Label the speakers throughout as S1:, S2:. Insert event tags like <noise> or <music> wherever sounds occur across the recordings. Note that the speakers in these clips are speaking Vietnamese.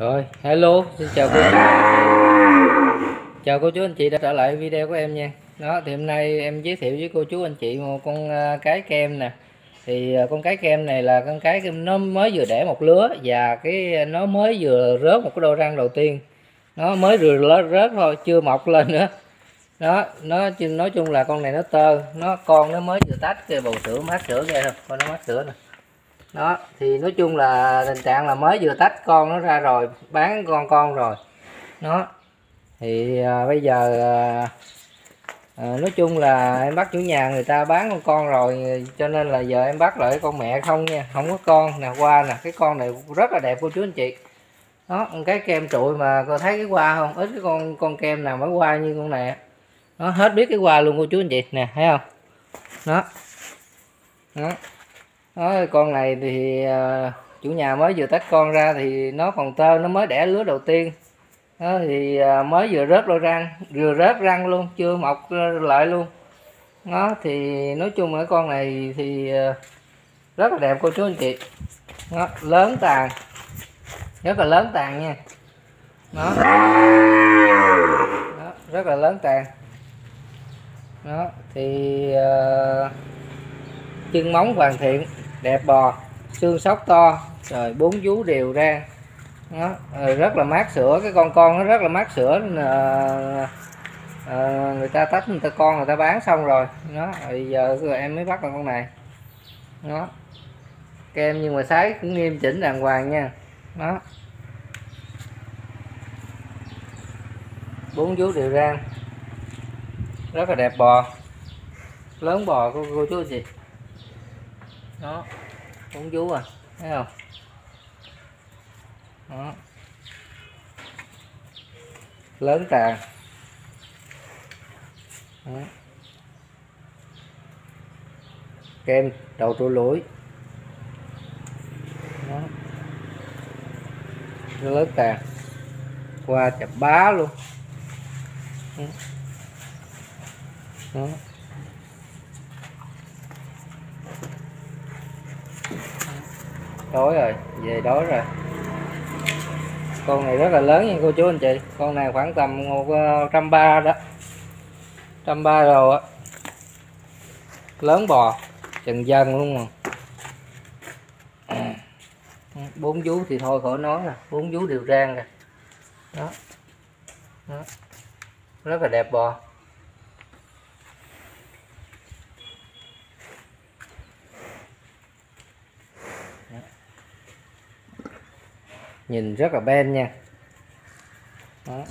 S1: Rồi, hello, xin chào cô chú. Chào cô chú anh chị đã trở lại video của em nha. Đó, thì hôm nay em giới thiệu với cô chú anh chị một con à, cái kem nè. Thì à, con cái kem này là con cái kem nó mới vừa đẻ một lứa và cái à, nó mới vừa rớt một cái đôi răng đầu tiên. Nó mới vừa rớt, thôi, chưa mọc lên nữa. Đó, nó nói chung là con này nó tơ, nó con nó mới vừa tách cái bầu sữa mát sữa ra thôi, coi nó mát sữa nè đó thì nói chung là tình trạng là mới vừa tách con nó ra rồi bán con con rồi. Nó thì à, bây giờ à, à, nói chung là em bắt chủ nhà người ta bán con con rồi cho nên là giờ em bắt lại con mẹ không nha không có con. Nè qua nè cái con này rất là đẹp cô chú anh chị. Đó cái kem trụi mà cô thấy cái hoa không? Ít cái con con kem nào mới qua như con này nó hết biết cái hoa luôn cô chú anh chị nè thấy không? Đó. Đó đó, con này thì uh, chủ nhà mới vừa tách con ra thì nó còn tơ nó mới đẻ lứa đầu tiên. Đó, thì uh, mới vừa rớt đôi răng vừa rớt răng luôn chưa mọc lại luôn. Nó thì nói chung ở con này thì uh, rất là đẹp cô chú anh chị. Nó lớn tàn rất là lớn tàn nha. Nó rất là lớn tàn. Đó thì uh, chân móng hoàn thiện đẹp bò xương sóc to rồi bốn vú đều ra. Nó ờ, rất là mát sữa cái con con nó rất là mát sữa nên à, người ta tách người ta con người ta bán xong rồi. Nó bây giờ em mới bắt được con này. Nó kem nhưng mà sái cũng nghiêm chỉnh đàng hoàng nha. Nó bốn vú đều ra. Rất là đẹp bò. Lớn bò cô, cô chú gì đó bốn vú à thấy không đó lớn trà đó. kem đầu trụ lũi đó. nó lớn trà qua chập bá luôn đó. đó. Đói rồi, về đói rồi. Con này rất là lớn nha cô chú anh chị. Con này khoảng tầm một ờ, trăm ba đó. Trăm ba rồi á. Lớn bò trần dân luôn mà. <clears throat> Bốn vú thì thôi khỏi nói nè, bốn vú đều rang rồi. Đó. đó. Rất là đẹp bò. Nhìn rất là ben nha. Đó.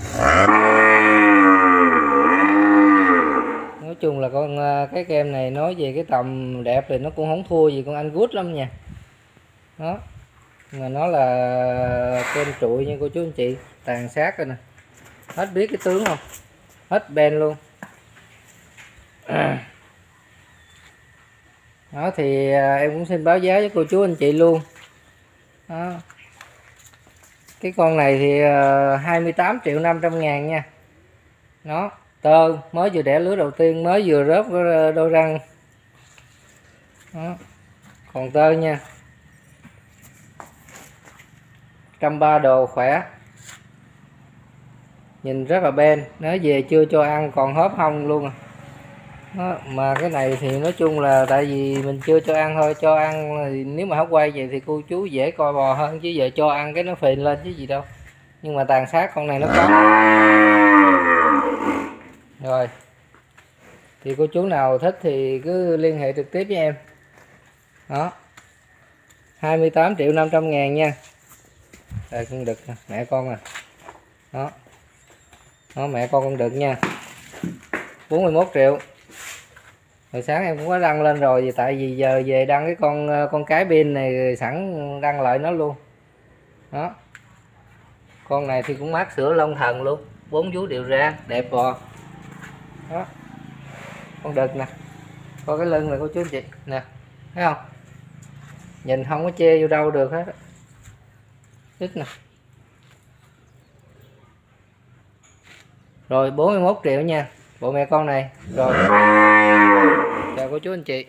S1: nói chung là con à, cái kem này nói về cái tầm đẹp thì nó cũng không thua gì con anh good lắm nha. Đó. Mà nó là kem trụi nha cô chú anh chị, tàn sát rồi nè. Hết biết cái tướng không? Hết ben luôn. Đó thì à, em cũng xin báo giá với cô chú anh chị luôn. Đó cái con này thì ờ, 28 triệu 500 ngàn nha. Nó, tơ, mới vừa đẻ lứa đầu tiên, mới vừa rớt ờ, đôi răng. Đó. còn tơ nha. Trăm ba đồ khỏe. Nhìn rất là ben. Nó về chưa cho ăn còn hớp hông luôn à đó, mà cái này thì nói chung là tại vì mình chưa cho ăn thôi cho ăn thì nếu mà hóc quay vậy thì cô chú dễ coi bò hơn chứ giờ cho ăn cái nó phình lên chứ gì đâu. Nhưng mà tàn sát con này nó có. Rồi. Thì cô chú nào thích thì cứ liên hệ trực tiếp với em. Đó. 28 triệu 500 ngàn nha. Đây con đực mẹ con à đó. Đó mẹ con con đực nha. 41 triệu hồi sáng em cũng có đăng lên rồi vì tại vì giờ về đăng cái con ờ, con cái pin này sẵn đăng lại nó luôn. Đó. Con này thì cũng mát sữa lông thần luôn, bốn vú đều ra, đẹp bò. Đó. Con đực nè, coi cái lưng này của chú anh chị nè, thấy không? Nhìn không có che vô đâu được hết thích nè. Rồi 41 triệu nha, bộ mẹ con này. Rồi của chú anh chị.